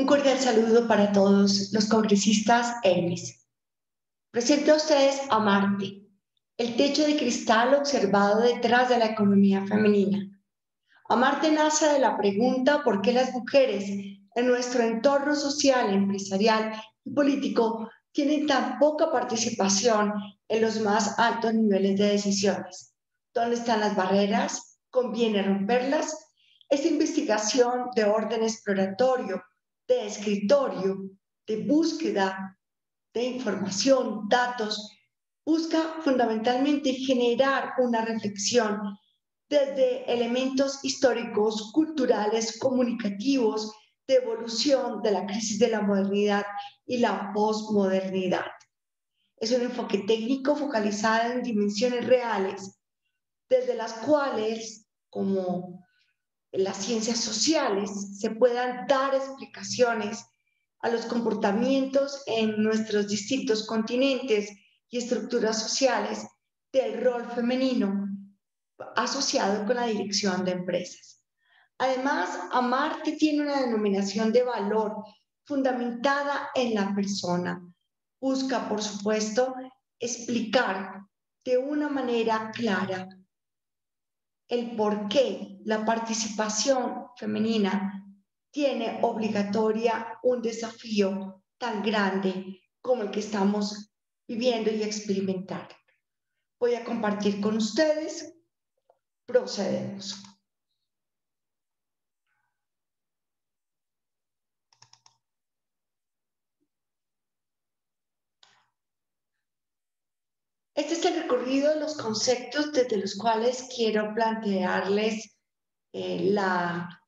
Un cordial saludo para todos los congresistas ELMIS. Presento a ustedes a Marte, el techo de cristal observado detrás de la economía femenina. Amarte nace de la pregunta por qué las mujeres en nuestro entorno social, empresarial y político tienen tan poca participación en los más altos niveles de decisiones. ¿Dónde están las barreras? ¿Conviene romperlas? Esta investigación de orden exploratorio, de escritorio, de búsqueda de información, datos, busca fundamentalmente generar una reflexión desde elementos históricos, culturales, comunicativos, de evolución de la crisis de la modernidad y la posmodernidad. Es un enfoque técnico focalizado en dimensiones reales, desde las cuales, como las ciencias sociales, se puedan dar explicaciones a los comportamientos en nuestros distintos continentes y estructuras sociales del rol femenino asociado con la dirección de empresas. Además, Amarte tiene una denominación de valor fundamentada en la persona. Busca, por supuesto, explicar de una manera clara el por qué la participación femenina tiene obligatoria un desafío tan grande como el que estamos viviendo y experimentando. Voy a compartir con ustedes procedemos. Este es el recorrido de los conceptos desde los cuales quiero plantearles eh, la,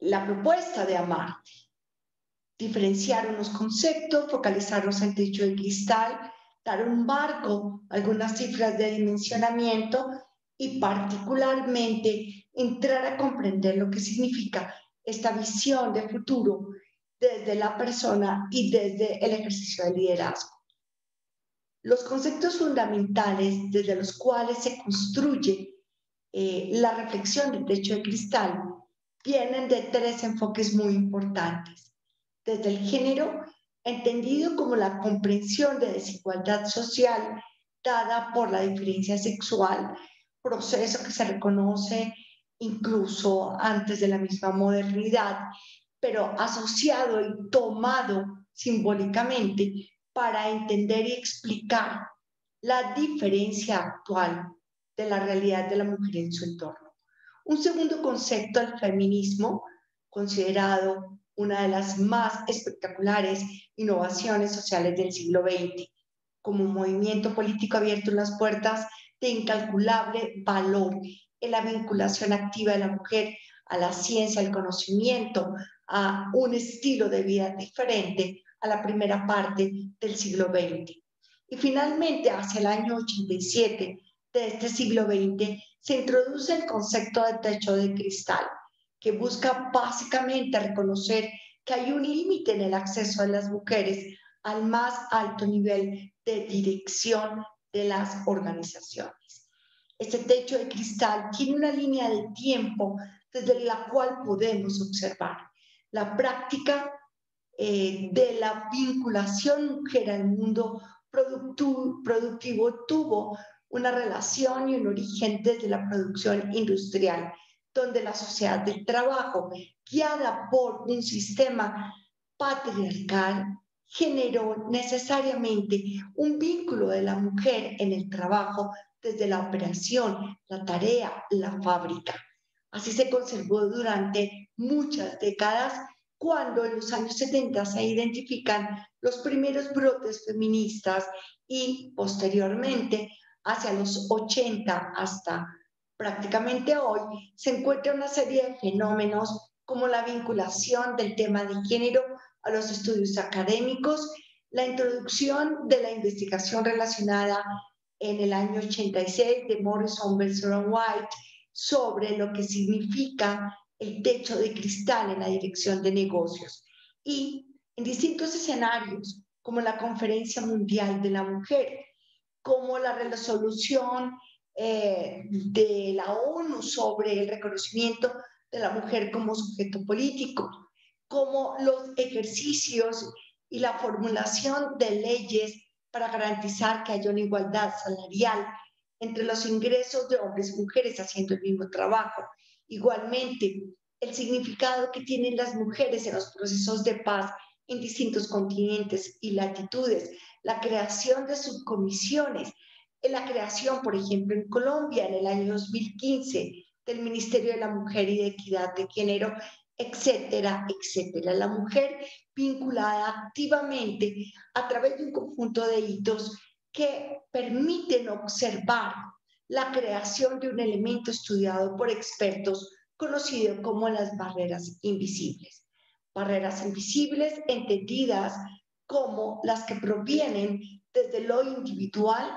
la propuesta de Amarte. Diferenciar unos conceptos, focalizarlos en techo de cristal, dar un marco, algunas cifras de dimensionamiento y particularmente entrar a comprender lo que significa esta visión de futuro desde la persona y desde el ejercicio del liderazgo. Los conceptos fundamentales desde los cuales se construye eh, la reflexión del techo de cristal vienen de tres enfoques muy importantes. Desde el género, entendido como la comprensión de desigualdad social dada por la diferencia sexual proceso que se reconoce incluso antes de la misma modernidad, pero asociado y tomado simbólicamente para entender y explicar la diferencia actual de la realidad de la mujer en su entorno. Un segundo concepto, el feminismo, considerado una de las más espectaculares innovaciones sociales del siglo XX, como un movimiento político abierto en las puertas de incalculable valor en la vinculación activa de la mujer a la ciencia, al conocimiento, a un estilo de vida diferente a la primera parte del siglo XX. Y finalmente, hacia el año 87 de este siglo XX, se introduce el concepto de techo de cristal, que busca básicamente reconocer que hay un límite en el acceso de las mujeres al más alto nivel de dirección de las organizaciones. Este techo de cristal tiene una línea de tiempo desde la cual podemos observar la práctica eh, de la vinculación mujer al mundo productivo tuvo una relación y un origen desde la producción industrial, donde la sociedad del trabajo, guiada por un sistema patriarcal, generó necesariamente un vínculo de la mujer en el trabajo desde la operación, la tarea, la fábrica. Así se conservó durante muchas décadas cuando en los años 70 se identifican los primeros brotes feministas y posteriormente hacia los 80 hasta prácticamente hoy se encuentra una serie de fenómenos como la vinculación del tema de género a los estudios académicos, la introducción de la investigación relacionada en el año 86 de Morrison, Belser White sobre lo que significa el techo de cristal en la dirección de negocios y en distintos escenarios como la Conferencia Mundial de la Mujer, como la resolución eh, de la ONU sobre el reconocimiento de la mujer como sujeto político, como los ejercicios y la formulación de leyes para garantizar que haya una igualdad salarial entre los ingresos de hombres y mujeres haciendo el mismo trabajo. Igualmente, el significado que tienen las mujeres en los procesos de paz en distintos continentes y latitudes, la creación de subcomisiones, en la creación, por ejemplo, en Colombia en el año 2015 del Ministerio de la Mujer y de Equidad de Género, etcétera, etcétera. La mujer vinculada activamente a través de un conjunto de hitos que permiten observar la creación de un elemento estudiado por expertos conocido como las barreras invisibles. Barreras invisibles entendidas como las que provienen desde lo individual,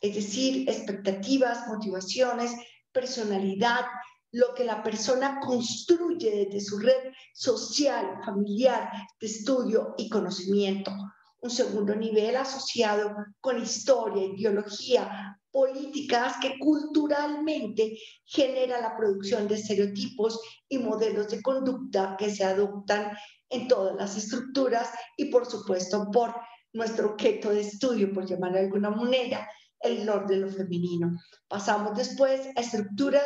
es decir, expectativas, motivaciones, personalidad, lo que la persona construye desde su red social, familiar, de estudio y conocimiento. Un segundo nivel asociado con historia, ideología, políticas que culturalmente genera la producción de estereotipos y modelos de conducta que se adoptan en todas las estructuras y por supuesto por nuestro objeto de estudio, por llamar de alguna manera, el rol de lo femenino. Pasamos después a estructuras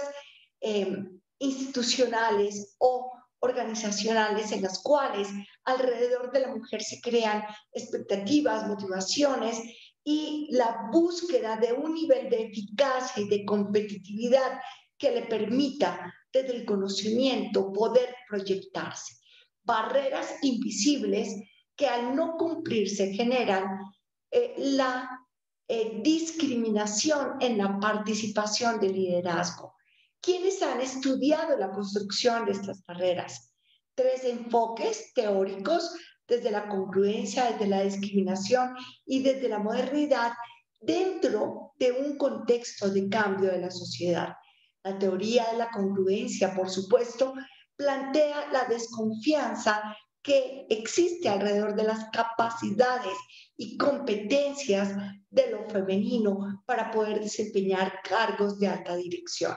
Em, institucionales o organizacionales en las cuales alrededor de la mujer se crean expectativas, motivaciones y la búsqueda de un nivel de eficacia y de competitividad que le permita desde el conocimiento poder proyectarse. Barreras invisibles que al no cumplirse generan eh, la eh, discriminación en la participación del liderazgo ¿Quiénes han estudiado la construcción de estas barreras? Tres enfoques teóricos desde la congruencia, desde la discriminación y desde la modernidad dentro de un contexto de cambio de la sociedad. La teoría de la congruencia, por supuesto, plantea la desconfianza que existe alrededor de las capacidades y competencias de lo femenino para poder desempeñar cargos de alta dirección.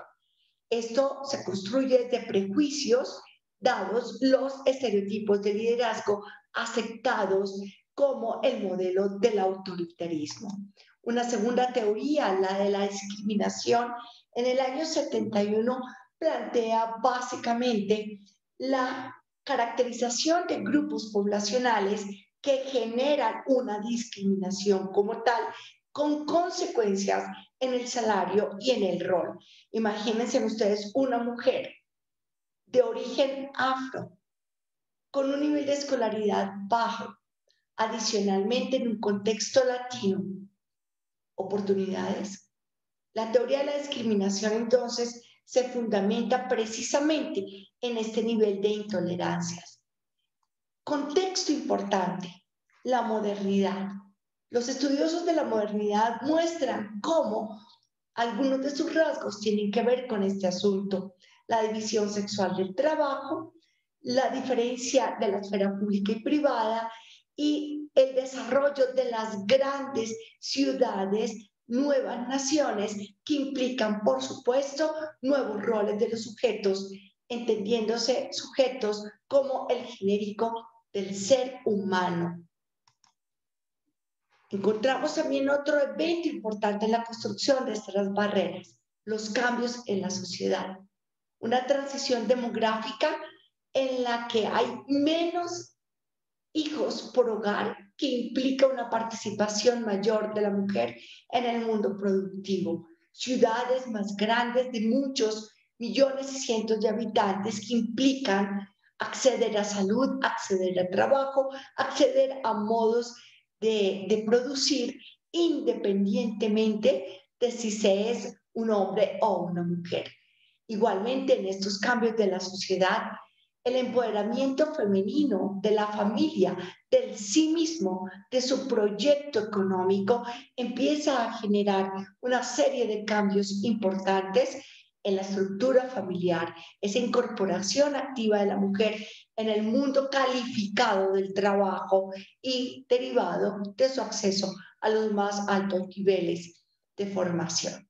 Esto se construye de prejuicios dados los estereotipos de liderazgo aceptados como el modelo del autoritarismo. Una segunda teoría, la de la discriminación, en el año 71 plantea básicamente la caracterización de grupos poblacionales que generan una discriminación como tal, con consecuencias en el salario y en el rol. Imagínense ustedes una mujer de origen afro, con un nivel de escolaridad bajo, adicionalmente en un contexto latino. Oportunidades. La teoría de la discriminación entonces se fundamenta precisamente en este nivel de intolerancias. Contexto importante, la modernidad. Los estudiosos de la modernidad muestran cómo algunos de sus rasgos tienen que ver con este asunto. La división sexual del trabajo, la diferencia de la esfera pública y privada y el desarrollo de las grandes ciudades, nuevas naciones que implican, por supuesto, nuevos roles de los sujetos, entendiéndose sujetos como el genérico del ser humano. Encontramos también otro evento importante en la construcción de estas barreras, los cambios en la sociedad. Una transición demográfica en la que hay menos hijos por hogar, que implica una participación mayor de la mujer en el mundo productivo. Ciudades más grandes de muchos millones y cientos de habitantes que implican acceder a salud, acceder a trabajo, acceder a modos de, producir independientemente de si se es un hombre o una mujer. Igualmente, en estos cambios de la sociedad, el empoderamiento femenino de la familia, del sí mismo, de su proyecto económico, empieza a generar una serie de cambios importantes en la estructura familiar, esa incorporación activa de la mujer en el mundo calificado del trabajo y derivado de su acceso a los más altos niveles de formación.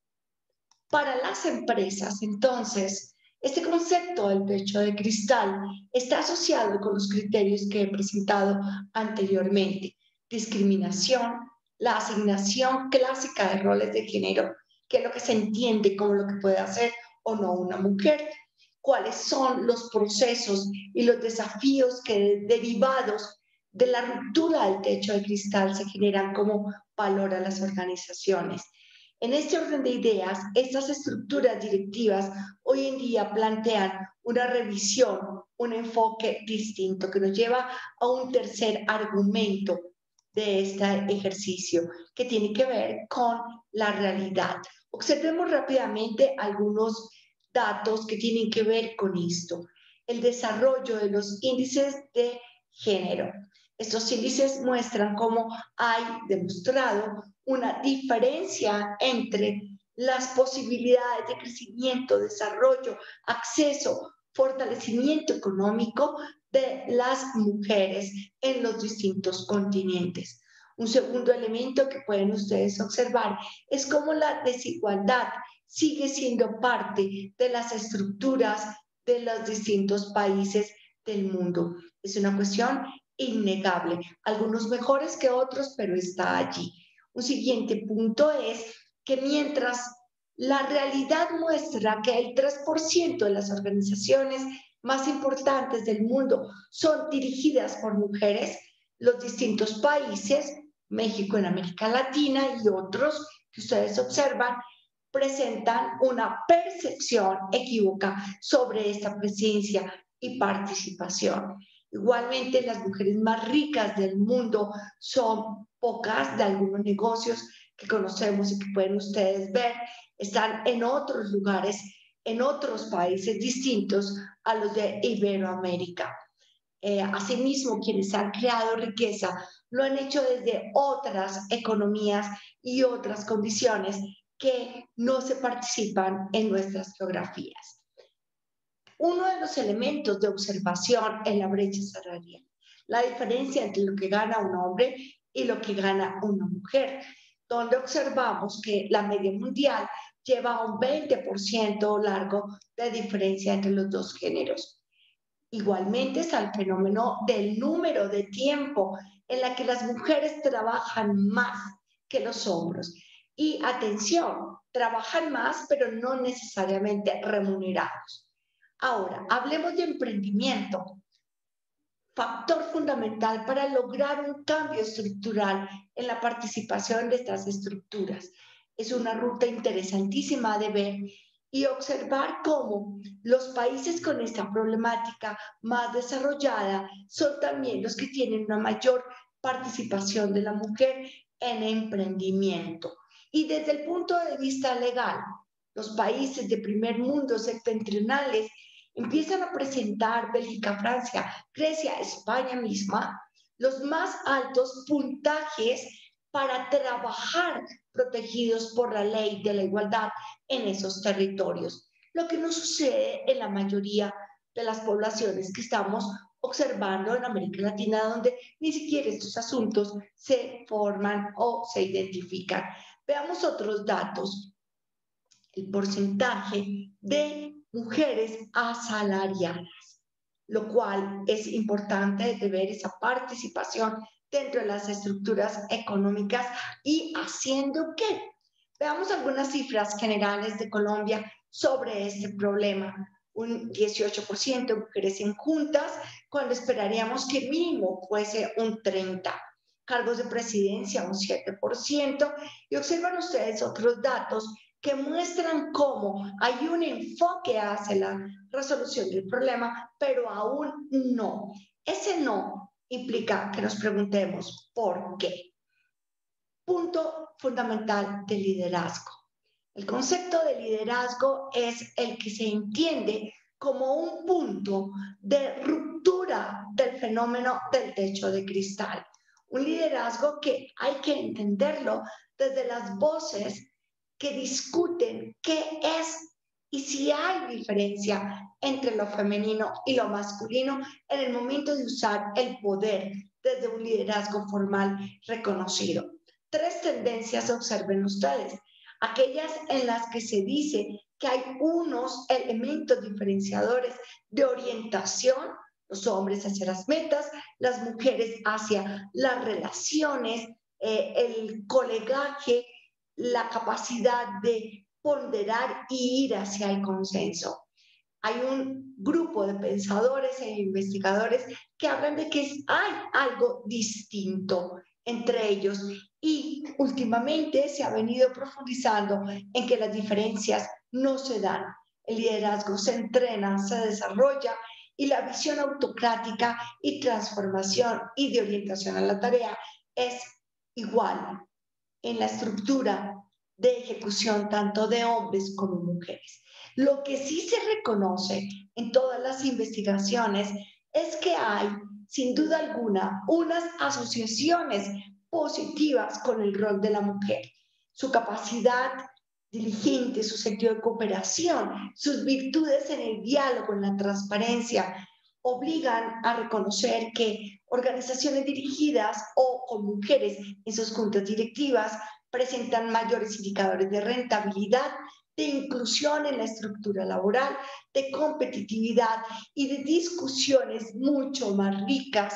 Para las empresas, entonces, Este concepto del techo de cristal está asociado con los criterios que he presentado anteriormente. Discriminación, la asignación clásica de roles de género, que es lo que se entiende como lo que puede hacer o no una mujer, cuáles son los procesos y los desafíos que derivados de la ruptura del techo de cristal se generan como valor a las organizaciones. En este orden de ideas, estas estructuras directivas hoy en día plantean una revisión, un enfoque distinto que nos lleva a un tercer argumento de este ejercicio que tiene que ver con la realidad. Observemos rápidamente algunos datos que tienen que ver con esto. El desarrollo de los índices de género. Estos índices muestran cómo hay demostrado una diferencia entre las posibilidades de crecimiento, desarrollo, acceso, fortalecimiento económico de las mujeres en los distintos continentes. Un segundo elemento que pueden ustedes observar es cómo la desigualdad sigue siendo parte de las estructuras de los distintos países del mundo. Es una cuestión innegable, algunos mejores que otros, pero está allí. Un siguiente punto es que mientras la realidad muestra que el 3% de las organizaciones más importantes del mundo son dirigidas por mujeres, los distintos países, México en América Latina y otros que ustedes observan, presentan una percepción equívoca sobre esta presencia y participación. Igualmente, las mujeres más ricas del mundo son pocas de algunos negocios que conocemos y que pueden ustedes ver, están en otros lugares, en otros países distintos a los de Iberoamérica. Eh, asimismo, quienes han creado riqueza lo han hecho desde otras economías y otras condiciones que no se participan en nuestras geografías uno de los elementos de observación en la brecha salarial, la diferencia entre lo que gana un hombre y lo que gana una mujer, donde observamos que la media mundial lleva un 20% largo de diferencia entre los dos géneros. Igualmente está el fenómeno del número de tiempo en la que las mujeres trabajan más que los hombres. Y atención, trabajan más, pero no necesariamente remunerados. Ahora, hablemos de emprendimiento, factor fundamental para lograr un cambio estructural en la participación de estas estructuras. Es una ruta interesantísima de ver y observar cómo los países con esta problemática más desarrollada son también los que tienen una mayor participación de la mujer en emprendimiento. Y desde el punto de vista legal, los países de primer mundo septentrionales empiezan a presentar Bélgica, Francia, Grecia, España misma, los más altos puntajes para trabajar protegidos por la ley de la igualdad en esos territorios, lo que no sucede en la mayoría de las poblaciones que estamos observando en América Latina, donde ni siquiera estos asuntos se forman o se identifican. Veamos otros datos. El porcentaje de mujeres asalariadas, lo cual es importante de ver esa participación dentro de las estructuras económicas y haciendo qué. Veamos algunas cifras generales de Colombia sobre este problema. Un 18% de mujeres en juntas, cuando esperaríamos que mínimo fuese un 30% cargos de presidencia un 7%, y observan ustedes otros datos que muestran cómo hay un enfoque hacia la resolución del problema, pero aún no. Ese no implica que nos preguntemos por qué. Punto fundamental del liderazgo. El concepto de liderazgo es el que se entiende como un punto de ruptura del fenómeno del techo de cristal. Un liderazgo que hay que entenderlo desde las voces que discuten qué es y si hay diferencia entre lo femenino y lo masculino en el momento de usar el poder desde un liderazgo formal reconocido. Tres tendencias observen ustedes. aquellas en las que se dice que hay unos elementos diferenciadores de orientación, los hombres hacia las metas, las mujeres hacia las relaciones, eh, el colegaje, la capacidad de ponderar y ir hacia el consenso. Hay un grupo de pensadores e investigadores que hablan de que hay algo distinto entre ellos y últimamente se ha venido profundizando en que las diferencias no se dan. El liderazgo se entrena, se desarrolla y la visión autocrática y transformación y de orientación a la tarea es igual en la estructura de ejecución tanto de hombres como mujeres. Lo que sí se reconoce en todas las investigaciones es que hay, sin duda alguna, unas asociaciones positivas con el rol de la mujer, su capacidad diligente, su sentido de cooperación, sus virtudes en el diálogo, en la transparencia, obligan a reconocer que organizaciones dirigidas o con mujeres en sus juntas directivas presentan mayores indicadores de rentabilidad de inclusión en la estructura laboral, de competitividad y de discusiones mucho más ricas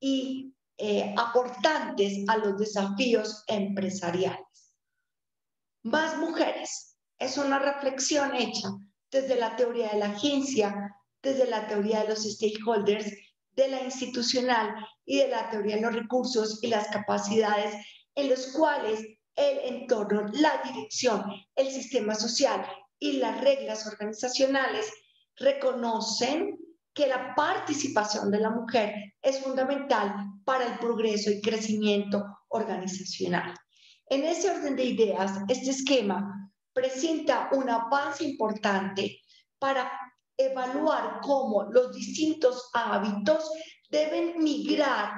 y eh, aportantes a los desafíos empresariales. Más mujeres es una reflexión hecha desde la teoría de la agencia, desde la teoría de los stakeholders, de la institucional y de la teoría de los recursos y las capacidades en los cuales el entorno, la dirección, el sistema social y las reglas organizacionales reconocen que la participación de la mujer es fundamental para el progreso y crecimiento organizacional. En ese orden de ideas, este esquema presenta un avance importante para evaluar cómo los distintos hábitos deben migrar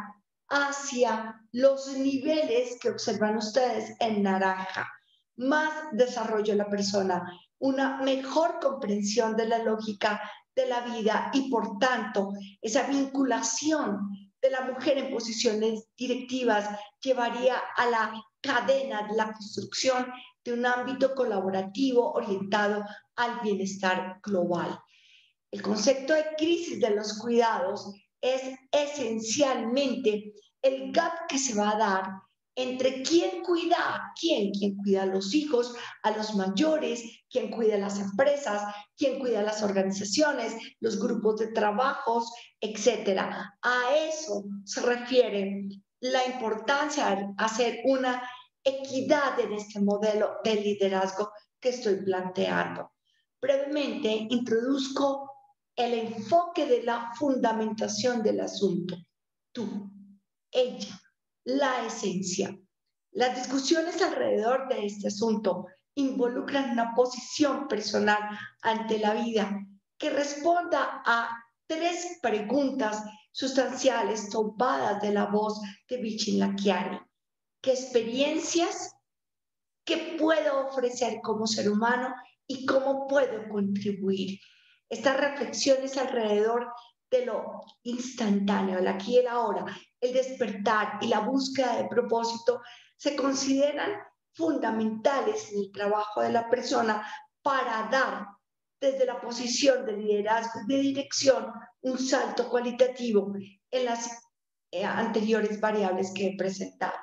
hacia los niveles que observan ustedes en naranja. Más desarrollo de la persona, una mejor comprensión de la lógica de la vida y por tanto esa vinculación de la mujer en posiciones directivas llevaría a la cadena de la construcción de un ámbito colaborativo orientado al bienestar global. El concepto de crisis de los cuidados es esencialmente el gap que se va a dar entre quién cuida a quién, quién cuida a los hijos, a los mayores, quién cuida a las empresas, quién cuida a las organizaciones, los grupos de trabajos, etcétera. A eso se refiere la importancia de hacer una equidad en este modelo de liderazgo que estoy planteando. Brevemente introduzco el enfoque de la fundamentación del asunto. Tú, ella, la esencia. Las discusiones alrededor de este asunto involucran una posición personal ante la vida que responda a tres preguntas sustanciales tomadas de la voz de Vichin Lakiani. ¿Qué experiencias? ¿Qué puedo ofrecer como ser humano? ¿Y cómo puedo contribuir? Estas reflexiones alrededor de lo instantáneo, el aquí y el ahora, el despertar y la búsqueda de propósito se consideran fundamentales en el trabajo de la persona para dar desde la posición de liderazgo y de dirección un salto cualitativo en las eh, anteriores variables que he presentado.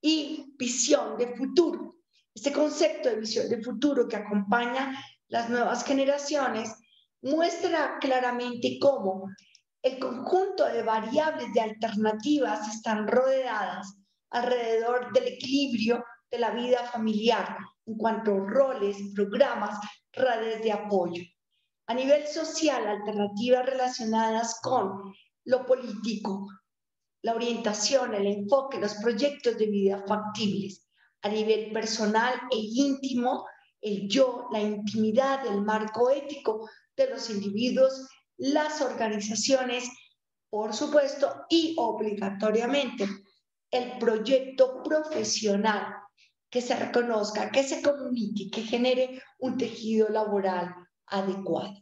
Y visión de futuro. Este concepto de visión de futuro que acompaña las nuevas generaciones muestra claramente cómo el conjunto de variables de alternativas están rodeadas alrededor del equilibrio de la vida familiar en cuanto a roles, programas, redes de apoyo. A nivel social, alternativas relacionadas con lo político, la orientación, el enfoque, los proyectos de vida factibles. A nivel personal e íntimo, el yo, la intimidad, el marco ético de los individuos, las organizaciones, por supuesto, y obligatoriamente el proyecto profesional que se reconozca, que se comunique, que genere un tejido laboral adecuado.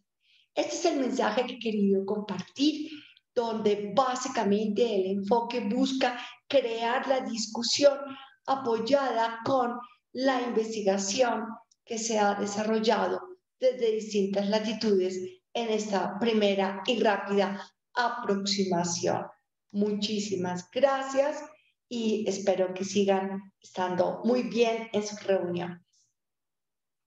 Este es el mensaje que he querido compartir, donde básicamente el enfoque busca crear la discusión apoyada con la investigación que se ha desarrollado desde distintas latitudes en esta primera y rápida aproximación. Muchísimas gracias y espero que sigan estando muy bien en su reunión.